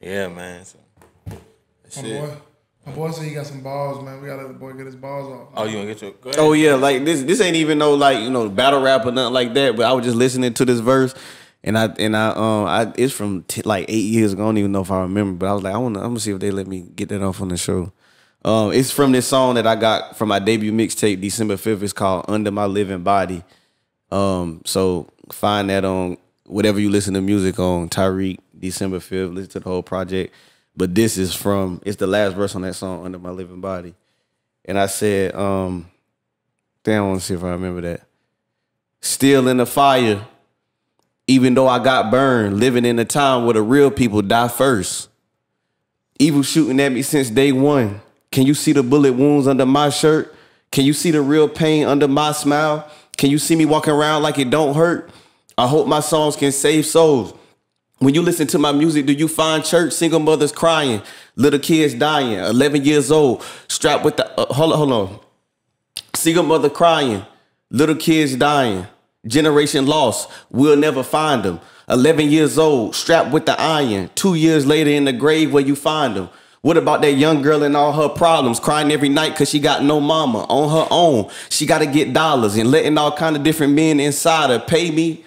Yeah, man. So, My boy, my boy said he got some balls, man. We gotta let the boy get his balls off. Oh, you wanna get your? Go ahead. Oh yeah, like this. This ain't even no like you know battle rap or nothing like that. But I was just listening to this verse, and I and I um I it's from t- like eight years ago. I don't even know if I remember, but I was like, I want to. I'm gonna see if they let me get that off on the show. Um, it's from this song that I got from my debut mixtape, December fifth. It's called Under My Living Body. Um, so find that on whatever you listen to music on. Tariq, December fifth. Listen to the whole project. But this is from. It's the last verse on that song, Under My Living Body. And I said, um, damn, I want to see if I remember that. Still in the fire, even though I got burned, living in a time where the real people die first. Evil shooting at me since day one. Can you see the bullet wounds under my shirt? Can you see the real pain under my smile? Can you see me walking around like it don't hurt? I hope my songs can save souls. When you listen to my music, do you find church? Single mothers crying, little kids dying, 11 years old, strapped with the. Uh, hold on, hold on. Single mother crying, little kids dying, generation lost, we'll never find them. 11 years old, strapped with the iron, two years later in the grave where you find them. What about that young girl and all her problems, crying every night because she got no mama on her own? She got to get dollars and letting all kind of different men inside her pay me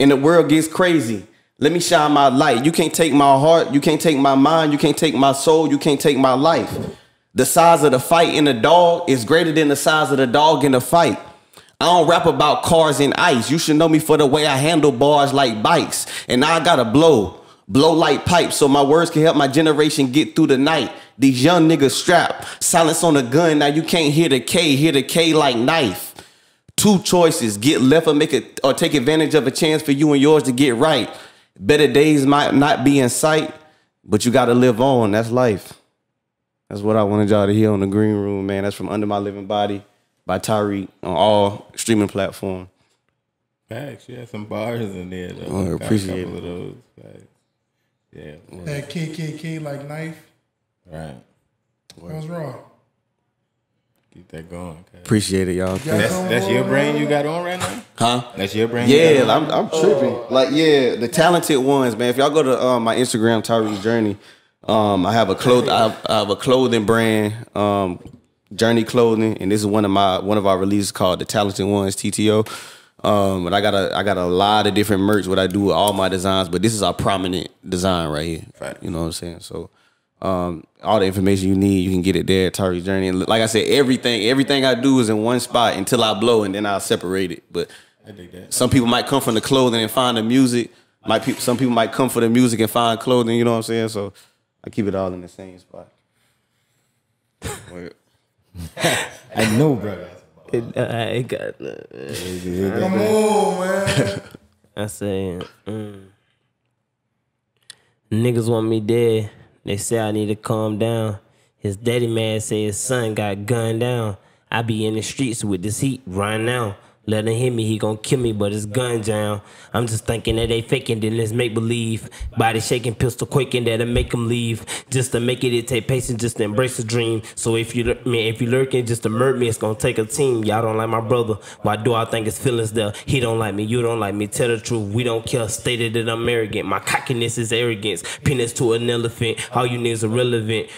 and the world gets crazy. Let me shine my light. You can't take my heart. You can't take my mind. You can't take my soul. You can't take my life. The size of the fight in the dog is greater than the size of the dog in the fight. I don't rap about cars and ice. You should know me for the way I handle bars like bikes. And now I gotta blow, blow like pipes so my words can help my generation get through the night. These young niggas strap, silence on the gun. Now you can't hear the K, hear the K like knife. Two choices: get left or make it, or take advantage of a chance for you and yours to get right. Better days might not be in sight, but you got to live on. That's life. That's what I wanted y'all to hear on the green room, man. That's from Under My Living Body by Tariq on all streaming platforms. Facts. You had some bars in there. Though. Oh, I Got a appreciate couple of those. Facts. Yeah. That kid, kid, kid, like knife. Right. What's wrong? Keep that going. cuz. Appreciate it, y'all. Got That's that's your brain you got on right now. Huh? That's your brain. you got Yeah, on? I'm, I'm tripping. Like, yeah, the talented ones, man. If y'all go to um, my Instagram, Tariq's Journey, um, I have a cloth, I have, I have a clothing brand, um, Journey Clothing, and this is one of my one of our releases called the Talented Ones TTO. Um, but I got a I got a lot of different merch. What I do with all my designs, but this is our prominent design right here. Fact. You know what I'm saying? So. Um, all the information you need, you can get it there at Tariq's Journey. And like I said, everything, everything I do is in one spot until I blow, and then I'll separate it. But I dig that. some people might come from the clothing and find the music. Might pe- some people might come for the music and find clothing. You know what I'm saying? So I keep it all in the same spot. I know, brother. It, uh, it got. Uh, Come on, man. I say, mm. niggas want me dead. They say I need to calm down. His daddy man say his son got gunned down. I be in the streets with this heat right now. Let him hit me, he gon' kill me, but it's gun down. I'm just thinking that they faking, then let's make believe. Body shaking, pistol quaking, that'll make them leave. Just to make it, it take patience, just to embrace the dream. So if you, man, if you lurking, just to murder me, it's gonna take a team. Y'all don't like my brother. Why do I think his feelings there? He don't like me, you don't like me. Tell the truth, we don't care. Stated that I'm arrogant. My cockiness is arrogance. Penis to an elephant. All you niggas irrelevant.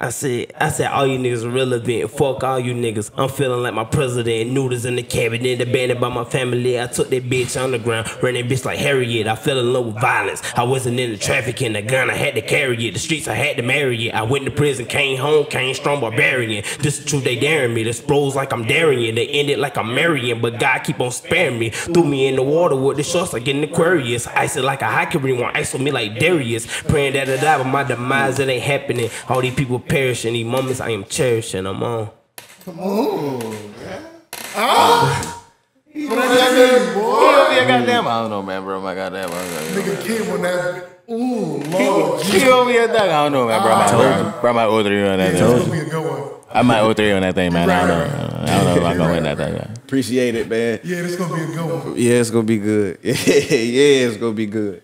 I said, I said, all you niggas are irrelevant. Fuck all you niggas. I'm feeling like my president. Noodles in the cabinet, abandoned by my family. I took that bitch on the ground, ran that bitch like Harriet. I fell in love with violence. I wasn't in the traffic in the gun. I had to carry it. The streets, I had to marry it. I went to prison, came home, came strong barbarian. This the truth, they daring me. This blows like I'm daring you. They ended like I'm marrying, but God keep on sparing me. Threw me in the water with the shorts like in Aquarius. Ice it like a hockey ring, want ice on me like Darius. Praying that I die, but my demise it ain't happening. All these people perishing. These moments I am cherishing. I'm on. Come on, man. He over here, goddamn. I don't know, man, bro. My goddamn. I don't. Nigga Kim on that. Ooh, Lord. He over here, dog. I don't know, man, bro. I might, bro, bro, I might order you on that It's thing. gonna be a good one. I might order you on that thing, man. I don't know. I don't know if I'm gonna win that thing. man. Appreciate it, man. Yeah, this gonna be a good one. Yeah, it's gonna be good. yeah, it's gonna be good.